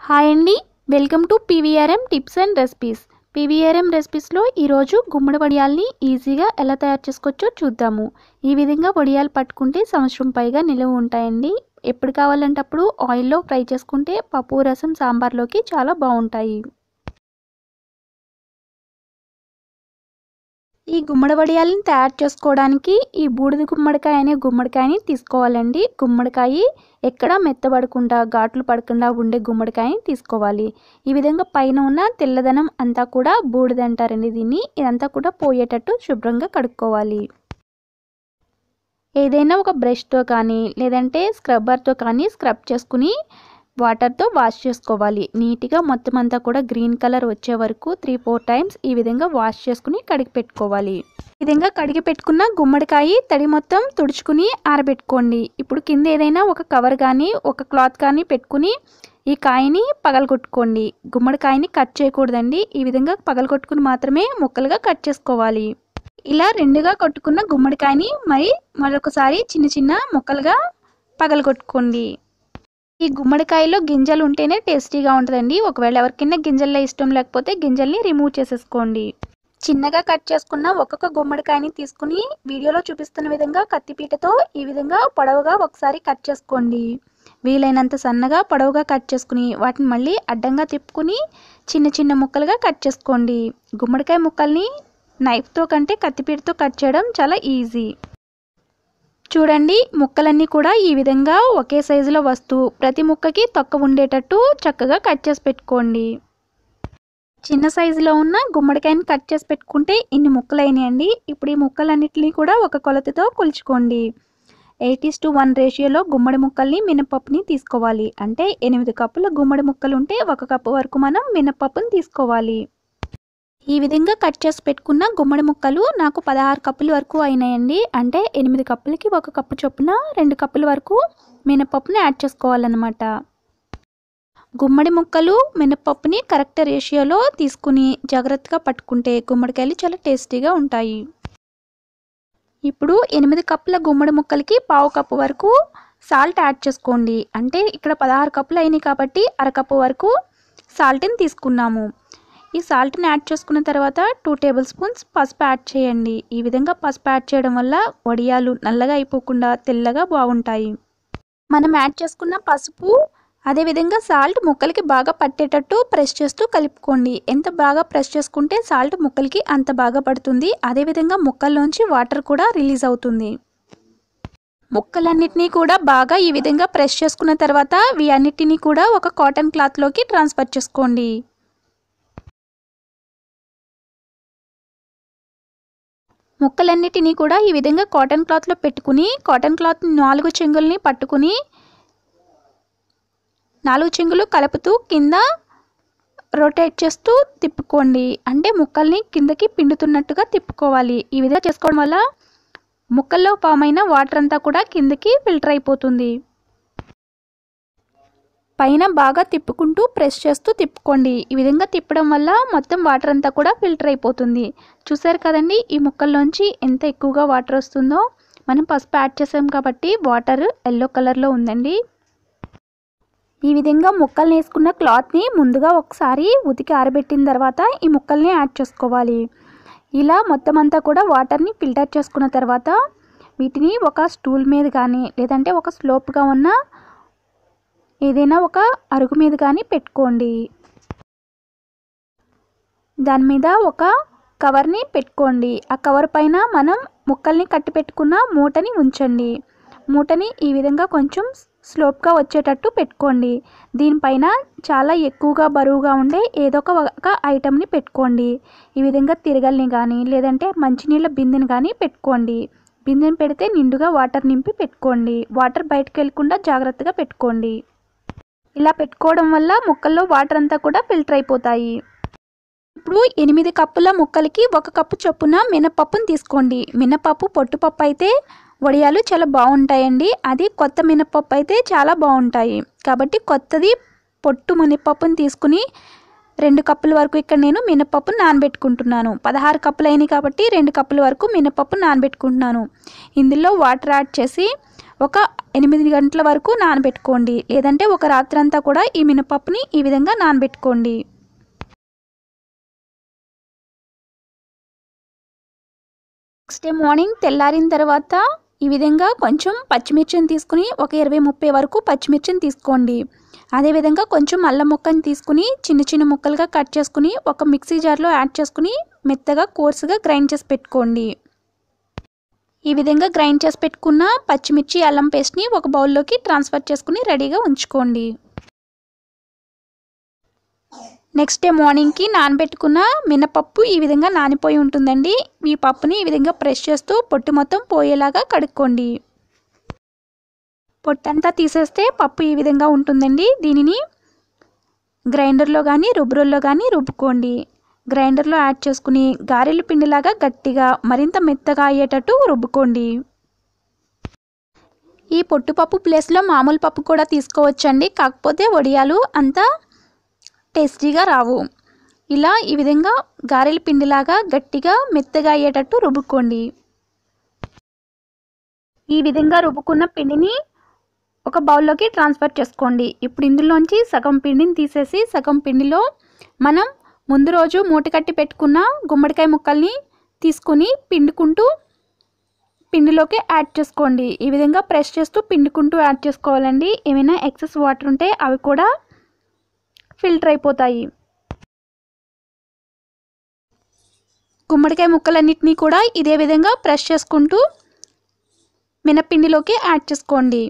Hi అండి. Welcome to PVRM tips and recipes. PVRM రెసిపీస్లో ఈరోజు గుమ్మడి వడియాల్ని ఈజీగా ఎలా తయారు చేసుకోవచ్చో చూద్దాము. ఈ విధంగా వడియాలు పట్టుకుంటే సంవత్సరం పైగా నిలువ ఉంటాయండి. ఎప్పుడు కావాలంటే అప్పుడు ఆయిల్లో ఫ్రై చేసుకుంటే పప్పు రసం సాంబార్లోకి చాలా బాగుంటాయి. ఈ గుమ్మడి వడియాలని తయారు చేసుకోవడానికి ఈ బూడిద గుమ్మడికాయ అనే గుమ్మడికాయని తీసుకోవాలండి. గుమ్మడికాయ ఎక్కడ మెత్తబడకుండా ఘాట్లు పడకుండా ఉండే గుమ్మడికాయని తీసుకోవాలి. ఈ విధంగా పైన ఉన్న తెల్లదనం అంతా కూడా బూడిద అంటారండి దీన్ని. ఇదంతా కూడా పోయేటట్టు శుభ్రంగా కడుక్కోవాలి. ఏదైనా ఒక బ్రష్తో కానీ లేదంటే స్క్రబ్బర్తో కానీ స్క్రబ్ చేసుకుని వాటర్తో వాష్ చేసుకోవాలి. నీట్గా మొత్తం అంతా కూడా గ్రీన్ కలర్ వచ్చే వరకు త్రీ ఫోర్ టైమ్స్ ఈ విధంగా వాష్ చేసుకుని కడిగి పెట్టుకోవాలి. ఈ విధంగా కడిగి పెట్టుకున్న గుమ్మడికాయ తడి మొత్తం తుడుచుకుని ఆరబెట్టుకోండి. ఇప్పుడు కింద ఏదైనా ఒక కవర్ కానీ ఒక క్లాత్ కానీ పెట్టుకుని ఈ కాయని పగలగొట్టుకోండి. గుమ్మడికాయని కట్ చేయకూడదండి. ఈ విధంగా పగలగొట్టుకుని మాత్రమే ముక్కలుగా కట్ చేసుకోవాలి. ఇలా రెండుగా కొట్టుకున్న గుమ్మడికాయని మరి మరొకసారి చిన్న చిన్న ముక్కలుగా పగలగొట్టుకోండి. ఈ గుమ్మడికాయలో గింజలు ఉంటేనే టేస్టీగా ఉంటుందండి. ఒకవేళ ఎవరికైనా గింజల్లో ఇష్టం లేకపోతే గింజల్ని రిమూవ్ చేసేసుకోండి. చిన్నగా కట్ చేసుకున్న ఒక్కొక్క గుమ్మడికాయని తీసుకుని వీడియోలో చూపిస్తున్న విధంగా కత్తిపీటతో ఈ విధంగా పొడవుగా ఒకసారి కట్ చేసుకోండి. వీలైనంత సన్నగా పొడవుగా కట్ చేసుకుని వాటిని మళ్ళీ అడ్డంగా తిప్పుకుని చిన్న చిన్న ముక్కలుగా కట్ చేసుకోండి. గుమ్మడికాయ ముక్కల్ని నైఫ్తో కంటే కత్తిపీటతో కట్ చేయడం చాలా ఈజీ చూడండి ముక్కలన్నీ కూడా ఈ విధంగా ఒకే సైజులో వస్తూ ప్రతి ముక్కకి తొక్క ఉండేటట్టు చక్కగా కట్ చేసి పెట్టుకోండి. చిన్న సైజులో ఉన్న గుమ్మడికాయని కట్ చేసి పెట్టుకుంటే ఇన్ని ముక్కలు అయినాయండి ఇప్పుడు ఈ ముక్కలన్నిటిని కూడా ఒక కొలతతో కొలుచుకోండి. ఎయిటీస్ టు వన్ రేషియోలో గుమ్మడి ముక్కల్ని మినపప్పుని తీసుకోవాలి. అంటే ఎనిమిది కప్పుల గుమ్మడి ముక్కలు ఉంటే ఒక కప్పు వరకు మనం మినపప్పుని తీసుకోవాలి. ఈ విధంగా కట్ చేసి పెట్టుకున్న గుమ్మడి ముక్కలు నాకు పదహారు కప్పుల వరకు అయినాయండి. అంటే ఎనిమిది కప్పులకి ఒక కప్పు చొప్పున రెండు కప్పుల వరకు మినపప్పుని యాడ్ చేసుకోవాలన్నమాట. గుమ్మడి ముక్కలు మినపప్పుని కరెక్ట్ రేషియోలో తీసుకుని జాగ్రత్తగా పట్టుకుంటే గుమ్మడికాయలు చాలా టేస్టీగా ఉంటాయి. ఇప్పుడు ఎనిమిది కప్పుల గుమ్మడి ముక్కలకి పావు కప్పు వరకు సాల్ట్ యాడ్ చేసుకోండి. అంటే ఇక్కడ పదహారు కప్పులు అయినాయి కాబట్టి అరకప్పు వరకు సాల్ట్ని తీసుకున్నాము. ఈ సాల్ట్ని యాడ్ చేసుకున్న తర్వాత టూ టేబుల్ స్పూన్స్ పసుపు యాడ్ చేయండి. ఈ విధంగా పసుపు యాడ్ చేయడం వల్ల వడియాలు నల్లగా అయిపోకుండా తెల్లగా బాగుంటాయి. మనం యాడ్ చేసుకున్న పసుపు అదేవిధంగా సాల్ట్ ముక్కలకి బాగా పట్టేటట్టు ప్రెస్ చేస్తూ కలుపుకోండి. ఎంత బాగా ప్రెస్ చేసుకుంటే సాల్ట్ ముక్కలకి అంత బాగా పడుతుంది. అదేవిధంగా ముక్కల్లోంచి వాటర్ కూడా రిలీజ్ అవుతుంది. ముక్కలన్నిటినీ కూడా బాగా ఈ విధంగా ప్రెస్ చేసుకున్న తర్వాత వీ అన్నిటినీ కూడా ఒక కాటన్ క్లాత్లోకి ట్రాన్స్ఫర్ చేసుకోండి. ముక్కలన్నిటినీ కూడా ఈ విధంగా కాటన్ క్లాత్లో పెట్టుకుని కాటన్ క్లాత్ నాలుగు చెంగుల్ని పట్టుకుని నాలుగు చెంగులు కలుపుతూ కింద రొటేట్ చేస్తూ తిప్పుకోండి. అంటే ముక్కల్ని కిందకి పిండుతున్నట్టుగా తిప్పుకోవాలి. ఈ విధంగా చేసుకోవడం వల్ల ముక్కల్లో పామైన వాటర్ అంతా కూడా కిందకి ఫిల్టర్ అయిపోతుంది. పైన బాగా తిప్పుకుంటూ ప్రెస్ చేస్తూ తిప్పుకోండి. ఈ విధంగా తిప్పడం వల్ల మొత్తం వాటర్ అంతా కూడా ఫిల్టర్ అయిపోతుంది. చూసారు కదండి ఈ ముక్కల్లోంచి ఎంత ఎక్కువగా వాటర్ వస్తుందో. మనం పసుపు యాడ్ చేసాం కాబట్టి వాటర్ ఎల్లో కలర్లో ఉందండి. ఈ విధంగా ముక్కల్ని వేసుకున్న క్లాత్ని ముందుగా ఒకసారి ఉతికి ఆరబెట్టిన తర్వాత ఈ ముక్కల్ని యాడ్ చేసుకోవాలి. ఇలా మొత్తం అంతా కూడా వాటర్ని ఫిల్టర్ చేసుకున్న తర్వాత వీటిని ఒక స్టూల్ మీద కానీ లేదంటే ఒక స్లోప్గా ఉన్న ఏదైనా ఒక అరుగు మీద కానీ పెట్టుకోండి. దాని మీద ఒక కవర్ని పెట్టుకోండి. ఆ కవర్ పైన మనం ముక్కల్ని కట్టి పెట్టుకున్న మూటని ఉంచండి. మూటని ఈ విధంగా కొంచెం స్లోప్గా వచ్చేటట్టు పెట్టుకోండి. దీనిపైన చాలా ఎక్కువగా బరువుగా ఉండే ఏదో ఒక ఐటమ్ని ఐటెంని పెట్టుకోండి. ఈ విధంగా తిరగల్ని కానీ లేదంటే మంచినీళ్ళ బిందెని కానీ పెట్టుకోండి. బిందెని పెడితే నిండుగా వాటర్ నింపి పెట్టుకోండి. వాటర్ బయటకు వెళ్ళకుండా జాగ్రత్తగా పెట్టుకోండి. ఇలా పెట్టుకోవడం వల్ల ముక్కల్లో వాటర్ అంతా కూడా ఫిల్టర్ అయిపోతాయి. ఇప్పుడు ఎనిమిది కప్పుల ముక్కలకి ఒక కప్పు చొప్పున మినపప్పును తీసుకోండి. మినపప్పు పొట్టుపప్పు అయితే వడియాలు చాలా బాగుంటాయండి. అది కొత్త మినపప్పు అయితే చాలా బాగుంటాయి. కాబట్టి కొత్తది పొట్టు మినపప్పును తీసుకుని రెండు కప్పుల వరకు ఇక్కడ నేను మినపప్పు నానబెట్టుకుంటున్నాను. పదహారు కప్పులు అయినాయి కాబట్టి రెండు కప్పుల వరకు మినపప్పు నానబెట్టుకుంటున్నాను. ఇందులో వాటర్ యాడ్ చేసి ఒక ఎనిమిది గంటల వరకు నానబెట్టుకోండి. లేదంటే ఒక రాత్రంతా కూడా ఈ మినపప్పుని ఈ విధంగా నానబెట్టుకోండి. నెక్స్ట్ డే మార్నింగ్ తెల్లారిన తర్వాత ఈ విధంగా కొంచెం పచ్చిమిర్చిని తీసుకుని ఒక ఇరవై ముప్పై వరకు పచ్చిమిర్చిని తీసుకోండి. అదేవిధంగా కొంచెం అల్లం ముక్కని తీసుకుని చిన్న చిన్న ముక్కలుగా కట్ చేసుకుని ఒక మిక్సీ జార్లో యాడ్ చేసుకుని మెత్తగా కోర్సుగా గ్రైండ్ చేసి పెట్టుకోండి. ఈ విధంగా గ్రైండ్ చేసి పెట్టుకున్న పచ్చిమిర్చి అల్లం పేస్ట్ని ఒక బౌల్లోకి ట్రాన్స్ఫర్ చేసుకుని రెడీగా ఉంచుకోండి. నెక్స్ట్ డే మార్నింగ్కి నానబెట్టుకున్న మినపప్పు ఈ విధంగా నానిపోయి ఉంటుందండి. ఈ పప్పుని ఈ విధంగా ప్రెస్ చేస్తూ పొట్టు మొత్తం పోయేలాగా కడుక్కోండి. పొట్టంతా తీసేస్తే పప్పు ఈ విధంగా ఉంటుందండి. దీనిని గ్రైండర్లో కానీ రుబ్బురోల్లో కానీ రుబ్బుకోండి. గ్రైండర్లో యాడ్ చేసుకుని గారెల పిండిలాగా గట్టిగా మరింత మెత్తగా అయ్యేటట్టు రుబ్బుకోండి. ఈ పొట్టుపప్పు ప్లేస్లో మామూలు పప్పు కూడా తీసుకోవచ్చండి. కాకపోతే వడియాలు అంత టేస్టీగా రావు. ఇలా ఈ విధంగా గారెల పిండిలాగా గట్టిగా మెత్తగా అయ్యేటట్టు రుబ్బుకోండి. ఈ విధంగా రుబ్బుకున్న పిండిని ఒక బౌల్లోకి ట్రాన్స్ఫర్ చేసుకోండి. ఇప్పుడు ఇందులోంచి సగం పిండిని తీసేసి సగం పిండిలో మనం ముందు రోజు మూటకట్టి పెట్టుకున్న గుమ్మడికాయ ముక్కల్ని తీసుకుని పిండుకుంటూ పిండిలోకి యాడ్ చేసుకోండి. ఈ విధంగా ప్రెస్ చేస్తూ పిండుకుంటూ యాడ్ చేసుకోవాలండి. ఏమైనా ఎక్సెస్ వాటర్ ఉంటే అవి కూడా ఫిల్టర్ అయిపోతాయి. గుమ్మడికాయ ముక్కలన్నిటినీ కూడా ఇదే విధంగా ప్రెస్ చేసుకుంటూ మినపిండిలోకి యాడ్ చేసుకోండి.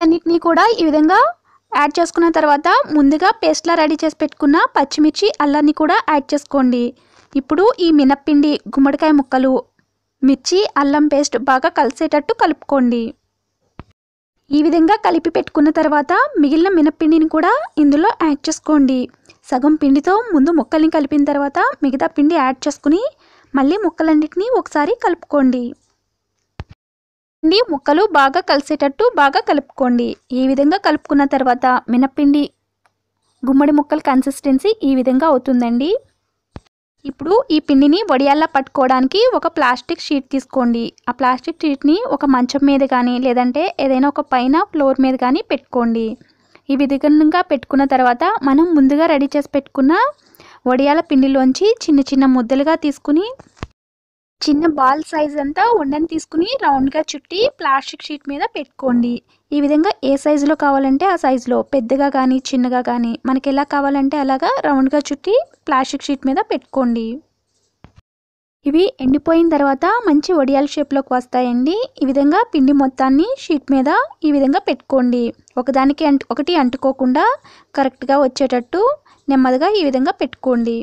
అన్నిటినీ కూడా ఈ విధంగా యాడ్ చేసుకున్న తర్వాత ముందుగా పేస్ట్లా రెడీ చేసి పెట్టుకున్న పచ్చిమిర్చి అల్లాన్ని కూడా యాడ్ చేసుకోండి. ఇప్పుడు ఈ మినప్పిండి గుమ్మడికాయ ముక్కలు మిర్చి అల్లం పేస్ట్ బాగా కలిసేటట్టు కలుపుకోండి. ఈ విధంగా కలిపి పెట్టుకున్న తర్వాత మిగిలిన మినప్పిండిని కూడా ఇందులో యాడ్ చేసుకోండి. సగం పిండితో ముందు ముక్కల్ని కలిపిన తర్వాత మిగతా పిండి యాడ్ చేసుకుని మళ్ళీ ముక్కలన్నింటినీ ఒకసారి కలుపుకోండి. పిండి ముక్కలు బాగా కలిసేటట్టు బాగా కలుపుకోండి. ఈ విధంగా కలుపుకున్న తర్వాత మినప్పిండి గుమ్మడి ముక్కల కన్సిస్టెన్సీ ఈ విధంగా అవుతుందండి. ఇప్పుడు ఈ పిండిని వడియాల్లా పట్టుకోవడానికి ఒక ప్లాస్టిక్ షీట్ తీసుకోండి. ఆ ప్లాస్టిక్ షీట్ని ఒక మంచం మీద కానీ లేదంటే ఏదైనా ఒక పైన ఫ్లోర్ మీద కానీ పెట్టుకోండి. ఈ విధంగా పెట్టుకున్న తర్వాత మనం ముందుగా రెడీ చేసి పెట్టుకున్న వడియాల పిండిలోంచి చిన్న చిన్న ముద్దలుగా తీసుకుని చిన్న బాల్ సైజ్ అంతా ఉండని తీసుకుని రౌండ్గా చుట్టి ప్లాస్టిక్ షీట్ మీద పెట్టుకోండి. ఈ విధంగా ఏ సైజులో కావాలంటే ఆ సైజులో పెద్దగా కానీ చిన్నగా కానీ మనకి ఎలా కావాలంటే అలాగా రౌండ్గా చుట్టి ప్లాస్టిక్ షీట్ మీద పెట్టుకోండి. ఇవి ఎండిపోయిన తర్వాత మంచి వడియాల షేప్లోకి వస్తాయండి. ఈ విధంగా పిండి మొత్తాన్ని షీట్ మీద ఈ విధంగా పెట్టుకోండి. ఒకదానికి అంటు ఒకటి అంటుకోకుండా కరెక్ట్గా వచ్చేటట్టు నెమ్మదిగా ఈ విధంగా పెట్టుకోండి.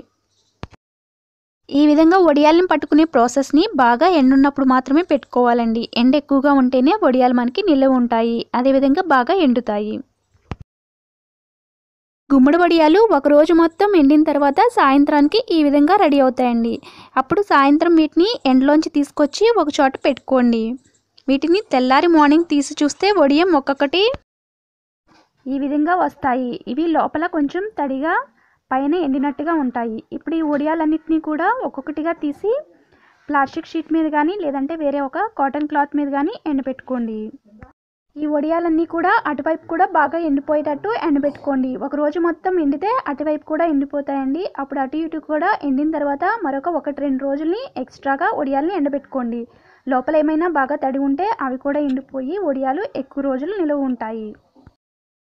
ఈ విధంగా వడియాలను పట్టుకునే ప్రాసెస్ని బాగా ఎండున్నప్పుడు మాత్రమే పెట్టుకోవాలండి. ఎండ ఎక్కువగా ఉంటేనే వడియాలు మనకి నిల్వ ఉంటాయి. అదేవిధంగా బాగా ఎండుతాయి. గుమ్మడి వడియాలు ఒక రోజు మొత్తం ఎండిన తర్వాత సాయంత్రానికి ఈ విధంగా రెడీ అవుతాయండి. అప్పుడు సాయంత్రం వీటిని ఎండలోంచి తీసుకొచ్చి ఒక చోట పెట్టుకోండి. వీటిని తెల్లారి మార్నింగ్ తీసి చూస్తే వడియం ఒక్కొక్కటి ఈ విధంగా వస్తాయి. ఇవి లోపల కొంచెం తడిగా పైన ఎండినట్టుగా ఉంటాయి. ఇప్పుడు ఈ ఒడియాలన్నింటినీ కూడా ఒక్కొక్కటిగా తీసి ప్లాస్టిక్ షీట్ మీద కానీ లేదంటే వేరే ఒక కాటన్ క్లాత్ మీద కానీ ఎండబెట్టుకోండి. ఈ వడియాలన్నీ కూడా అటువైపు కూడా బాగా ఎండిపోయేటట్టు ఎండబెట్టుకోండి. ఒక రోజు మొత్తం ఎండితే అటువైపు కూడా ఎండిపోతాయండి. అప్పుడు అటు ఇటు కూడా ఎండిన తర్వాత మరొక ఒకటి రెండు రోజుల్ని ఎక్స్ట్రాగా వడియాల్ని ఎండబెట్టుకోండి. లోపల ఏమైనా బాగా తడి ఉంటే అవి కూడా ఎండిపోయి వడియాలు ఎక్కువ రోజులు నిలువ ఉంటాయి.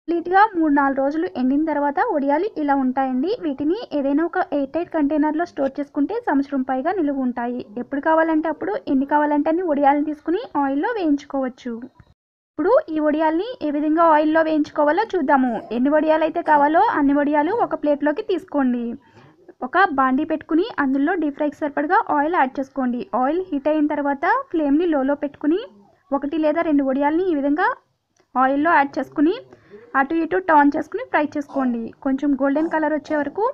కంప్లీట్గా మూడు నాలుగు రోజులు ఎండిన తర్వాత వడియాలు ఇలా ఉంటాయండి. వీటిని ఏదైనా ఒక ఎయిర్ టైట్ కంటైనర్లో స్టోర్ చేసుకుంటే సంవత్సరం పైగా నిలువ ఉంటాయి. ఎప్పుడు కావాలంటే అప్పుడు ఎన్ని కావాలంటే అన్ని వడియాలను తీసుకుని ఆయిల్లో వేయించుకోవచ్చు. ఇప్పుడు ఈ వడియాల్ని ఏ విధంగా ఆయిల్లో వేయించుకోవాలో చూద్దాము. ఎన్ని వడియాలు అయితే కావాలో అన్ని వడియాలు ఒక ప్లేట్లోకి తీసుకోండి. ఒక బాండీ పెట్టుకుని అందులో డీప్ ఫ్రైకి సరిపడగా ఆయిల్ యాడ్ చేసుకోండి. ఆయిల్ హీట్ అయిన తర్వాత ఫ్లేమ్ని లోలో పెట్టుకుని ఒకటి లేదా రెండు వడియాల్ని ఈ విధంగా ఆయిల్లో యాడ్ చేసుకుని అటు ఇటు టర్న్ చేసుకుని ఫ్రై చేసుకోండి. కొంచెం గోల్డెన్ కలర్ వచ్చే వరకు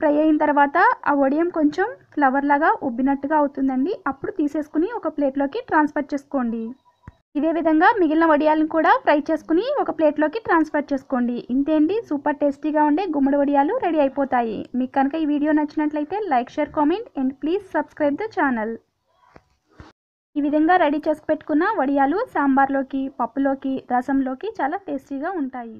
ఫ్రై అయిన తర్వాత ఆ వడియం కొంచెం ఫ్లవర్ లాగా ఉబ్బినట్టుగా అవుతుందండి. అప్పుడు తీసేసుకుని ఒక ప్లేట్లోకి ట్రాన్స్ఫర్ చేసుకోండి. ఇదే విధంగా మిగిలిన వడియాలను కూడా ఫ్రై చేసుకుని ఒక ప్లేట్లోకి ట్రాన్స్ఫర్ చేసుకోండి. ఇంతేంటి సూపర్ టేస్టీగా ఉండే గుమ్మడి వడియాలు రెడీ అయిపోతాయి. మీకు కనుక ఈ వీడియో నచ్చినట్లయితే like share comment and please subscribe the channel. ఈ విధంగా రెడీ చేసి పెట్టుకున్న వడియాలు సాంబార్లోకి పప్పులోకి రసంలోకి చాలా టేస్టీగా ఉంటాయి.